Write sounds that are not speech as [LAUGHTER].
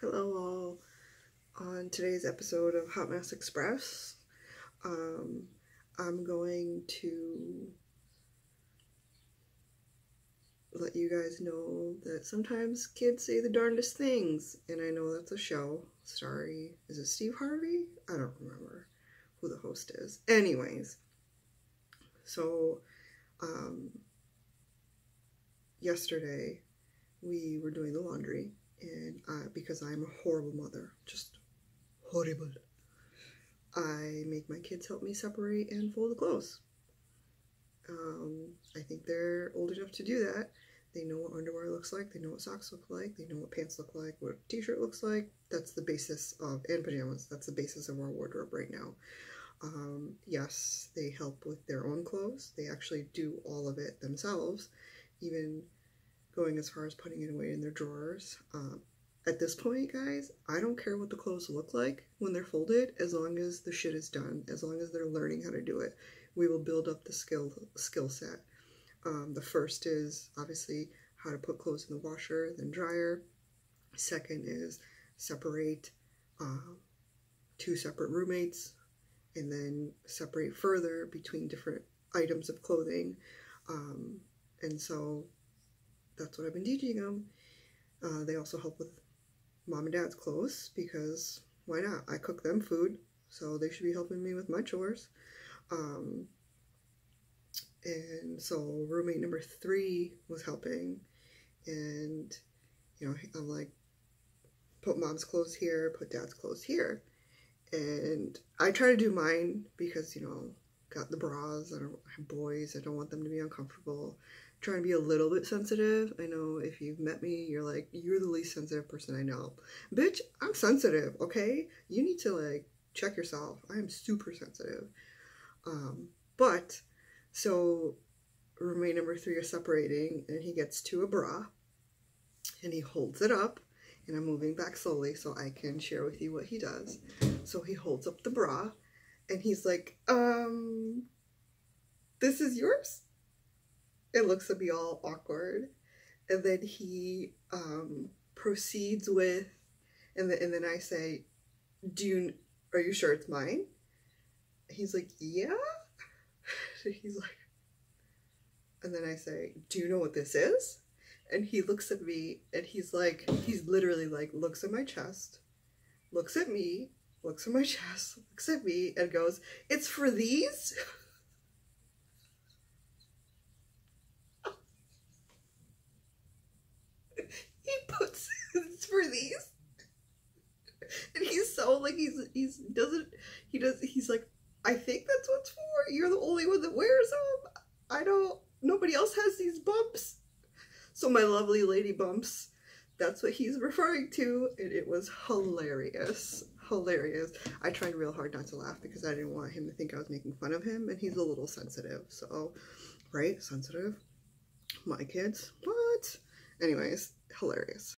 Hello all. On today's episode of Hot Mess Express, um, I'm going to let you guys know that sometimes kids say the darndest things, and I know that's a show. Sorry, is it Steve Harvey? I don't remember who the host is. Anyways, so um, yesterday we were doing the laundry and uh, because I'm a horrible mother, just horrible, I make my kids help me separate and fold the clothes. Um, I think they're old enough to do that. They know what underwear looks like, they know what socks look like, they know what pants look like, what t-shirt looks like. That's the basis of, and pajamas, that's the basis of our wardrobe right now. Um, yes, they help with their own clothes. They actually do all of it themselves, even going as far as putting it away in their drawers. Um, at this point, guys, I don't care what the clothes look like when they're folded, as long as the shit is done, as long as they're learning how to do it. We will build up the skill skill set. Um, the first is obviously how to put clothes in the washer, then dryer. Second is separate uh, two separate roommates, and then separate further between different items of clothing. Um, and so that's what I've been teaching them. Uh, they also help with mom and dad's clothes because why not? I cook them food, so they should be helping me with my chores. Um, and so roommate number three was helping, and you know, I'm like, put mom's clothes here, put dad's clothes here. And I try to do mine because, you know, got the bras, I don't have boys, I don't want them to be uncomfortable trying to be a little bit sensitive. I know if you've met me, you're like, you're the least sensitive person I know. Bitch, I'm sensitive, okay? You need to like check yourself. I am super sensitive. Um, but so roommate number three is separating and he gets to a bra and he holds it up and I'm moving back slowly so I can share with you what he does. So he holds up the bra and he's like, um, this is yours? It looks to be all awkward. And then he um, proceeds with, and then, and then I say, do you, are you sure it's mine? He's like, yeah. [LAUGHS] he's like, and then I say, do you know what this is? And he looks at me and he's like, he's literally like, looks at my chest, looks at me, looks at my [LAUGHS] chest, looks at me and goes, it's for these? [LAUGHS] these. [LAUGHS] And he's so like he's he's doesn't he does he's like I think that's what's for. You're the only one that wears them. I don't nobody else has these bumps. So my lovely lady bumps, that's what he's referring to, and it was hilarious. Hilarious. I tried real hard not to laugh because I didn't want him to think I was making fun of him, and he's a little sensitive. So, right? Sensitive. My kids. What? Anyways, hilarious.